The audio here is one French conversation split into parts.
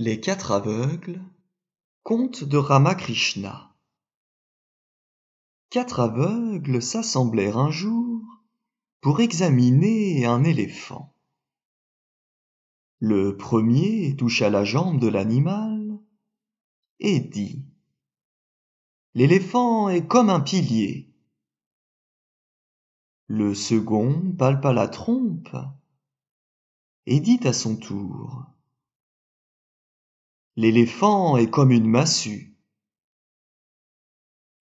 Les quatre aveugles, conte de Ramakrishna. Quatre aveugles s'assemblèrent un jour pour examiner un éléphant. Le premier toucha la jambe de l'animal et dit L'éléphant est comme un pilier. Le second palpa la trompe et dit à son tour L'éléphant est comme une massue.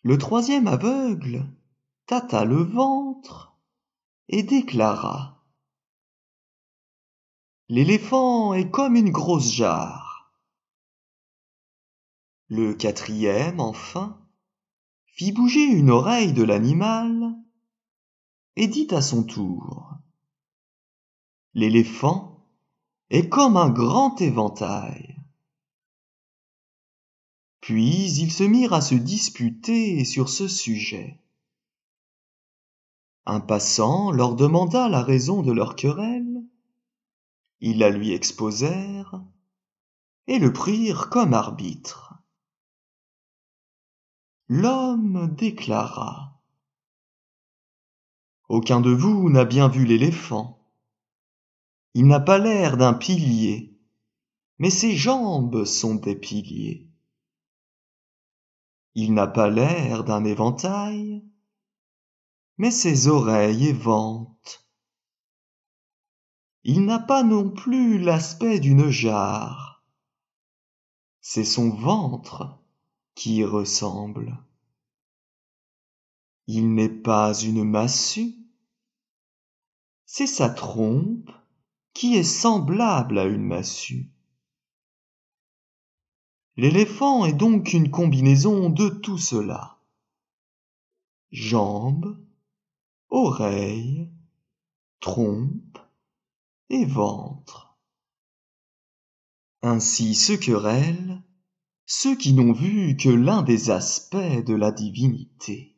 Le troisième aveugle tâta le ventre et déclara L'éléphant est comme une grosse jarre. Le quatrième, enfin, fit bouger une oreille de l'animal et dit à son tour L'éléphant est comme un grand éventail. Puis ils se mirent à se disputer sur ce sujet. Un passant leur demanda la raison de leur querelle. Ils la lui exposèrent et le prirent comme arbitre. L'homme déclara Aucun de vous n'a bien vu l'éléphant. Il n'a pas l'air d'un pilier, mais ses jambes sont des piliers. Il n'a pas l'air d'un éventail, mais ses oreilles éventent. Il n'a pas non plus l'aspect d'une jarre, c'est son ventre qui y ressemble. Il n'est pas une massue, c'est sa trompe qui est semblable à une massue. L'éléphant est donc une combinaison de tout cela. Jambes, oreilles, trompe et ventre. Ainsi se querellent ceux qui n'ont vu que l'un des aspects de la divinité.